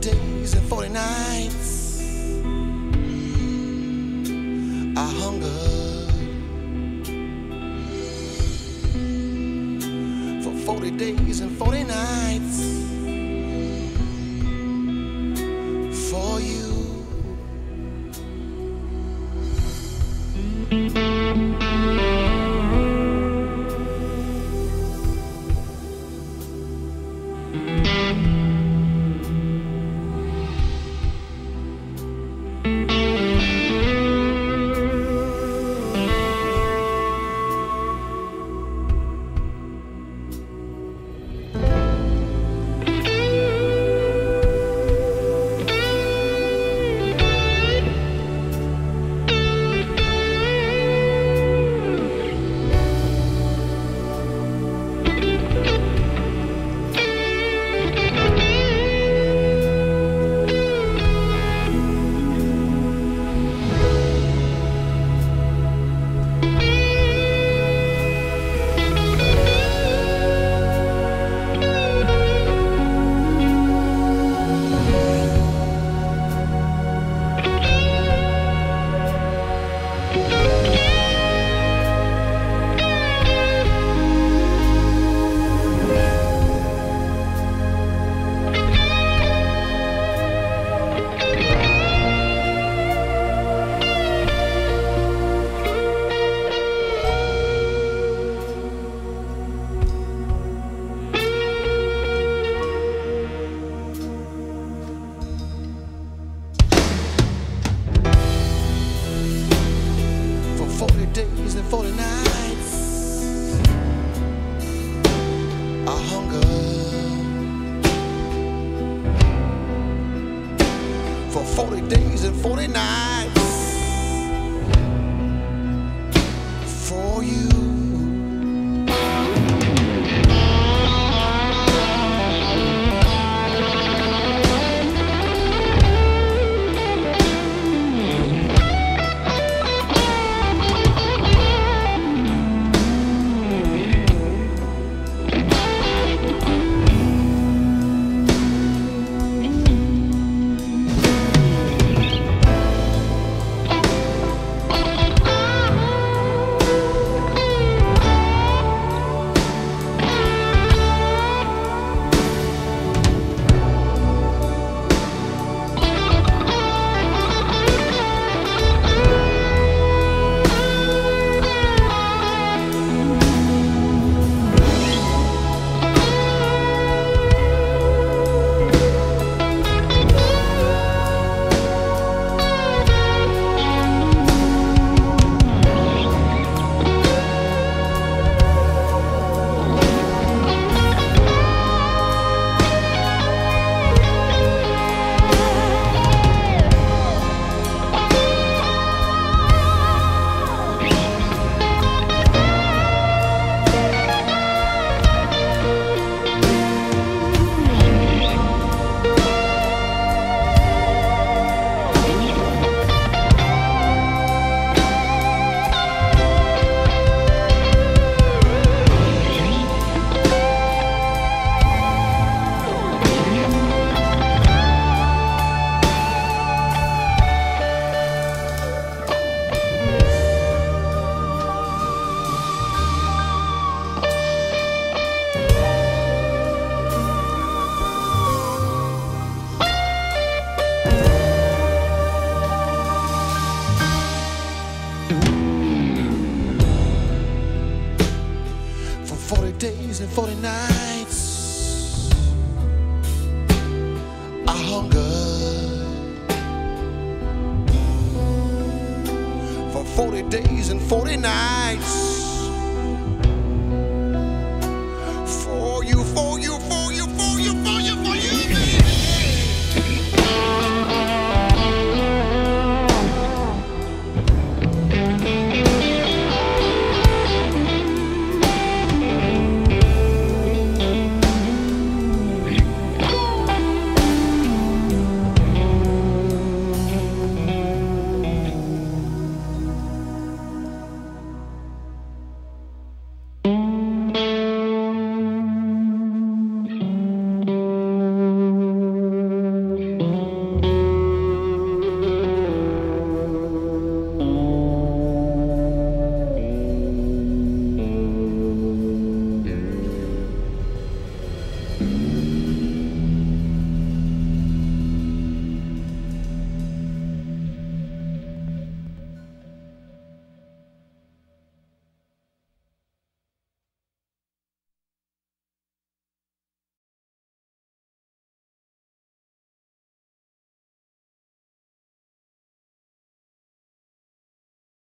40 days and 40 nights. I hungered for 40 days and 40 nights and 40 nights. I hunger for 40 days and 40 nights for you. Hunger. For 40 days and 40 nights